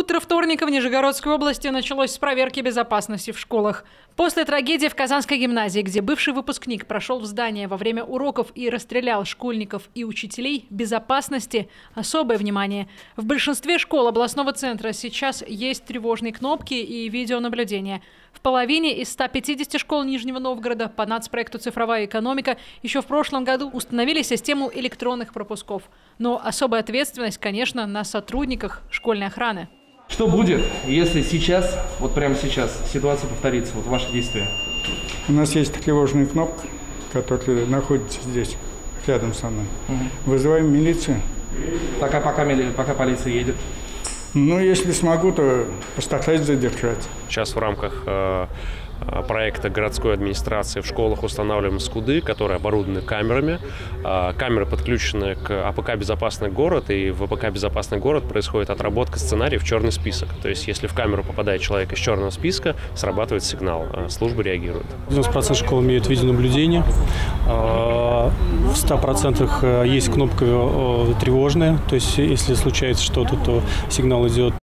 Утро вторника в Нижегородской области началось с проверки безопасности в школах. После трагедии в Казанской гимназии, где бывший выпускник прошел в здание во время уроков и расстрелял школьников и учителей, безопасности особое внимание. В большинстве школ областного центра сейчас есть тревожные кнопки и видеонаблюдение. В половине из 150 школ Нижнего Новгорода по нацпроекту «Цифровая экономика» еще в прошлом году установили систему электронных пропусков. Но особая ответственность, конечно, на сотрудниках школьной охраны. Что будет, если сейчас, вот прямо сейчас, ситуация повторится, вот ваши действия? У нас есть тревожная кнопка, которая находится здесь, рядом со мной. Угу. Вызываем милицию. Так, а пока, пока полиция едет? Ну, если смогу, то постараюсь задержать. Сейчас в рамках э, Э, проекта городской администрации в школах устанавливаем скуды, которые оборудованы камерами. А, камеры подключены к АПК «Безопасный город», и в АПК «Безопасный город» происходит отработка сценариев в черный список. То есть, если в камеру попадает человек из черного списка, срабатывает сигнал, а служба реагирует. 90% школ имеют видеонаблюдение. А, в 100% есть кнопка э, тревожная, то есть, если случается что-то, то сигнал идет